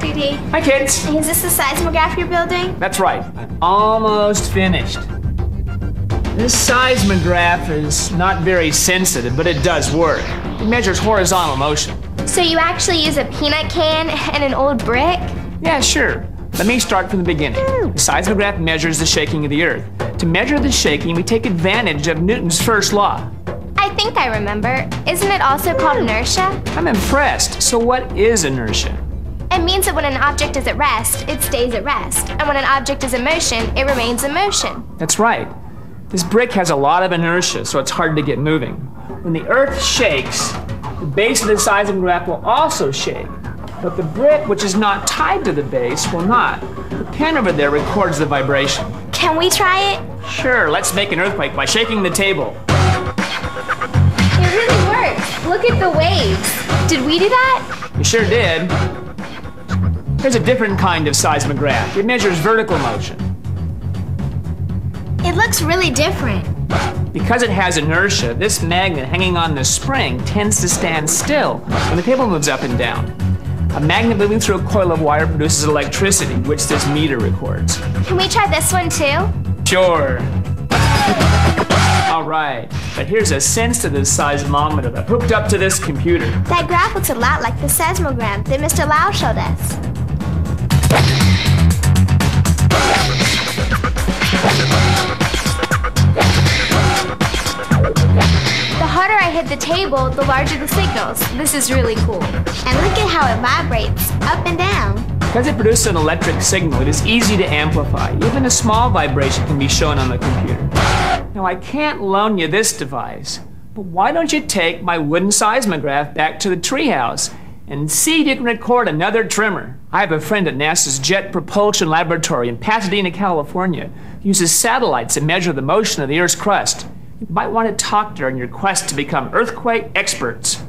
Dr. Hi, kids. Is this the seismograph you're building? That's right. I'm almost finished. This seismograph is not very sensitive, but it does work. It measures horizontal motion. So you actually use a peanut can and an old brick? Yeah, sure. Let me start from the beginning. The seismograph measures the shaking of the earth. To measure the shaking, we take advantage of Newton's first law. I think I remember. Isn't it also called inertia? I'm impressed. So, what is inertia? It means that when an object is at rest, it stays at rest. And when an object is in motion, it remains in motion. That's right. This brick has a lot of inertia, so it's hard to get moving. When the earth shakes, the base of the seismograph will also shake. But the brick, which is not tied to the base, will not. The pen over there records the vibration. Can we try it? Sure, let's make an earthquake by shaking the table. It really worked. Look at the waves. Did we do that? You sure did. There's a different kind of seismograph. It measures vertical motion. It looks really different. Because it has inertia, this magnet hanging on the spring tends to stand still when the table moves up and down. A magnet moving through a coil of wire produces electricity, which this meter records. Can we try this one too? Sure. All right, but here's a sensitive seismometer that hooked up to this computer. That graph looks a lot like the seismogram that Mr. Lau showed us. Hit the table, the larger the signals. This is really cool. And look at how it vibrates, up and down. Because it produces an electric signal, it is easy to amplify. Even a small vibration can be shown on the computer. Now, I can't loan you this device, but why don't you take my wooden seismograph back to the treehouse and see if you can record another tremor? I have a friend at NASA's Jet Propulsion Laboratory in Pasadena, California, who uses satellites to measure the motion of the Earth's crust. You might want to talk in your quest to become earthquake experts.